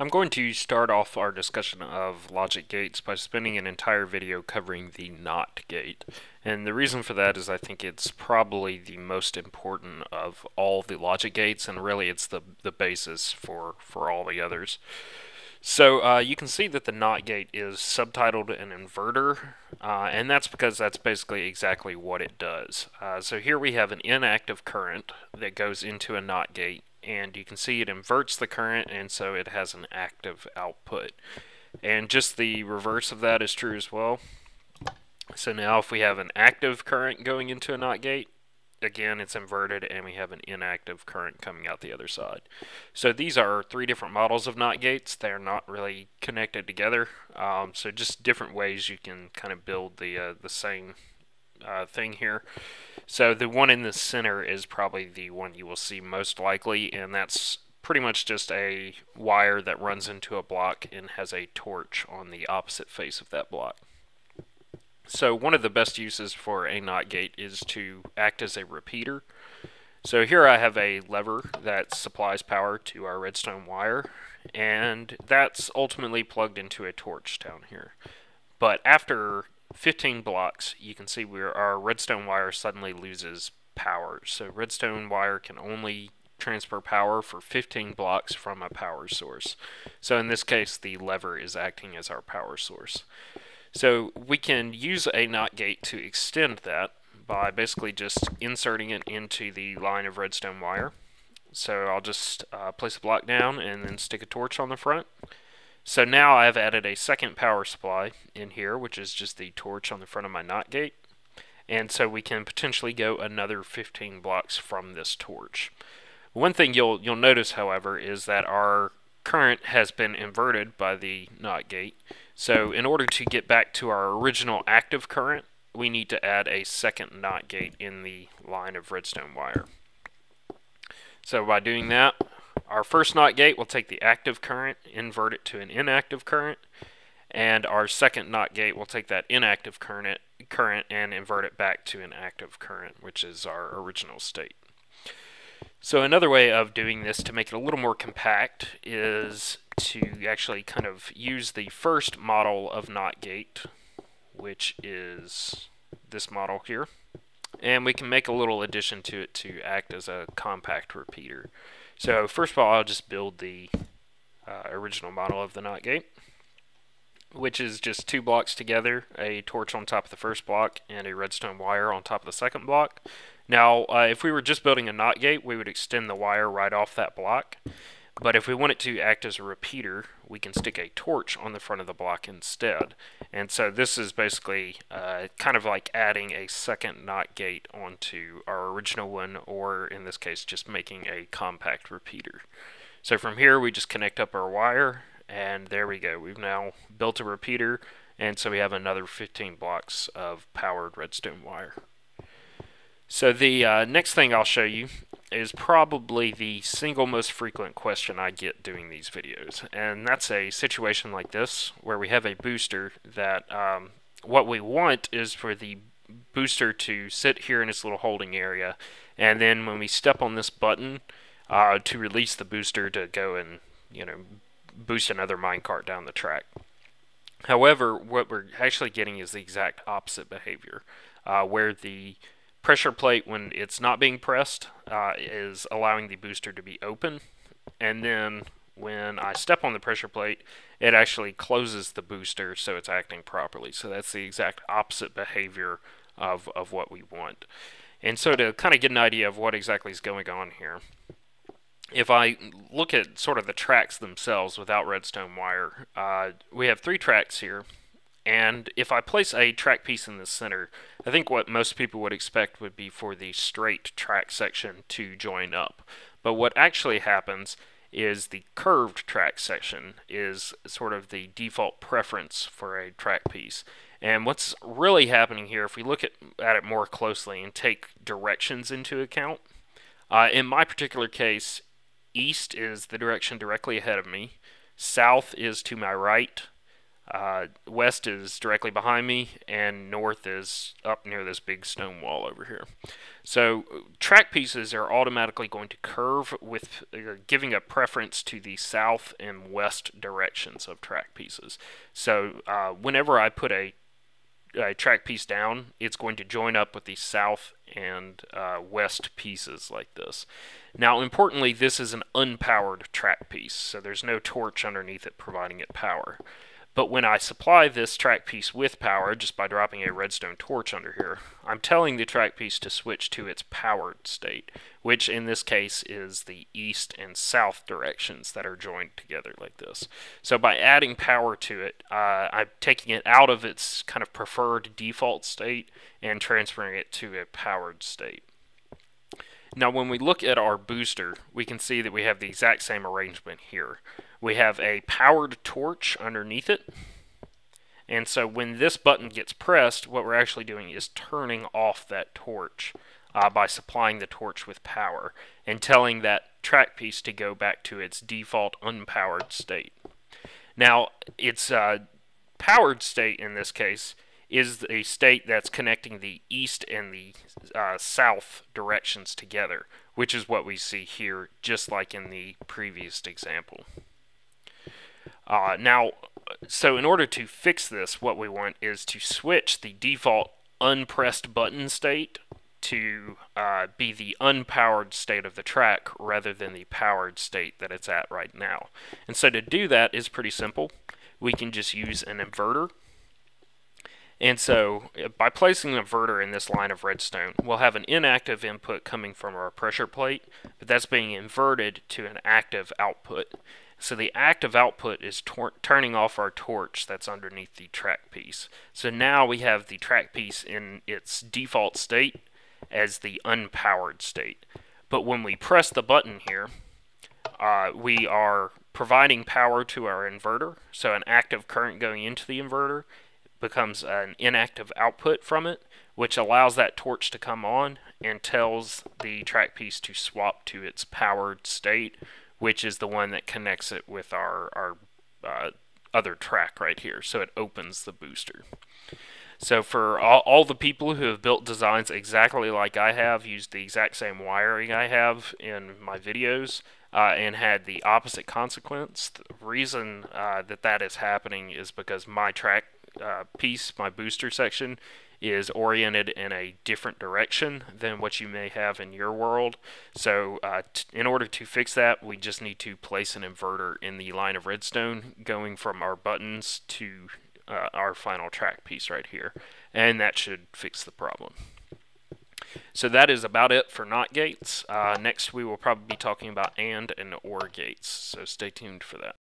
I'm going to start off our discussion of logic gates by spending an entire video covering the NOT gate. And the reason for that is I think it's probably the most important of all the logic gates, and really it's the, the basis for, for all the others. So uh, you can see that the NOT gate is subtitled an inverter, uh, and that's because that's basically exactly what it does. Uh, so here we have an inactive current that goes into a NOT gate, and you can see it inverts the current and so it has an active output. And just the reverse of that is true as well. So now if we have an active current going into a NOT gate again it's inverted and we have an inactive current coming out the other side. So these are three different models of NOT gates. They're not really connected together. Um, so just different ways you can kind of build the uh, the same uh, thing here. So the one in the center is probably the one you will see most likely, and that's pretty much just a wire that runs into a block and has a torch on the opposite face of that block. So one of the best uses for a NOT gate is to act as a repeater. So here I have a lever that supplies power to our redstone wire, and that's ultimately plugged into a torch down here. But after 15 blocks, you can see where our redstone wire suddenly loses power. So redstone wire can only transfer power for 15 blocks from a power source. So in this case, the lever is acting as our power source. So we can use a NOT gate to extend that by basically just inserting it into the line of redstone wire. So I'll just uh, place a block down and then stick a torch on the front. So now I've added a second power supply in here, which is just the torch on the front of my NOT gate. And so we can potentially go another 15 blocks from this torch. One thing you'll you'll notice, however, is that our current has been inverted by the NOT gate. So in order to get back to our original active current, we need to add a second NOT gate in the line of redstone wire. So by doing that, our first NOT gate will take the active current, invert it to an inactive current, and our second NOT gate will take that inactive current, current and invert it back to an active current, which is our original state. So another way of doing this to make it a little more compact is to actually kind of use the first model of NOT gate, which is this model here. And we can make a little addition to it to act as a compact repeater. So first of all, I'll just build the uh, original model of the NOT gate, which is just two blocks together, a torch on top of the first block, and a redstone wire on top of the second block. Now, uh, if we were just building a NOT gate, we would extend the wire right off that block. But if we want it to act as a repeater, we can stick a torch on the front of the block instead. And so this is basically uh, kind of like adding a second NOT gate onto our original one, or in this case, just making a compact repeater. So from here, we just connect up our wire, and there we go. We've now built a repeater, and so we have another 15 blocks of powered redstone wire. So the uh, next thing I'll show you is probably the single most frequent question I get doing these videos. And that's a situation like this where we have a booster that um, what we want is for the booster to sit here in its little holding area and then when we step on this button uh, to release the booster to go and you know boost another minecart down the track. However, what we're actually getting is the exact opposite behavior, uh, where the pressure plate, when it's not being pressed, uh, is allowing the booster to be open. And then when I step on the pressure plate, it actually closes the booster so it's acting properly. So that's the exact opposite behavior of, of what we want. And so to kind of get an idea of what exactly is going on here, if I look at sort of the tracks themselves without redstone wire, uh, we have three tracks here. And if I place a track piece in the center, I think what most people would expect would be for the straight track section to join up. But what actually happens is the curved track section is sort of the default preference for a track piece. And what's really happening here, if we look at, at it more closely and take directions into account, uh, in my particular case, east is the direction directly ahead of me, south is to my right, Uh, west is directly behind me, and north is up near this big stone wall over here. So track pieces are automatically going to curve with uh, giving a preference to the south and west directions of track pieces. So uh, whenever I put a, a, track piece down, it's going to join up with the south and uh, west pieces like this. Now, importantly, this is an unpowered track piece, so there's no torch underneath it providing it power. But when I supply this track piece with power, just by dropping a redstone torch under here, I'm telling the track piece to switch to its powered state, which in this case is the east and south directions that are joined together like this. So by adding power to it, uh, I'm taking it out of its kind of preferred default state and transferring it to a powered state. Now when we look at our booster, we can see that we have the exact same arrangement here. We have a powered torch underneath it. And so when this button gets pressed, what we're actually doing is turning off that torch uh, by supplying the torch with power and telling that track piece to go back to its default unpowered state. Now, its uh, powered state in this case is a state that's connecting the east and the uh, south directions together, which is what we see here, just like in the previous example. Uh, now, so in order to fix this, what we want is to switch the default unpressed button state to uh, be the unpowered state of the track rather than the powered state that it's at right now. And so to do that is pretty simple. We can just use an inverter and so uh, by placing an inverter in this line of redstone, we'll have an inactive input coming from our pressure plate, but that's being inverted to an active output. So the active output is turning off our torch that's underneath the track piece. So now we have the track piece in its default state as the unpowered state. But when we press the button here, uh, we are providing power to our inverter, so an active current going into the inverter, becomes an inactive output from it, which allows that torch to come on and tells the track piece to swap to its powered state, which is the one that connects it with our, our uh, other track right here. So it opens the booster. So for all, all, the people who have built designs exactly like I have, used the exact same wiring I have in my videos, uh, and had the opposite consequence, the reason uh, that that is happening is because my track uh, piece, my booster section, is oriented in a different direction than what you may have in your world. So uh, in order to fix that, we just need to place an inverter in the line of redstone going from our buttons to uh, our final track piece right here. And that should fix the problem. So that is about it for NOT gates. Uh, next we will probably be talking about AND and OR gates. So stay tuned for that.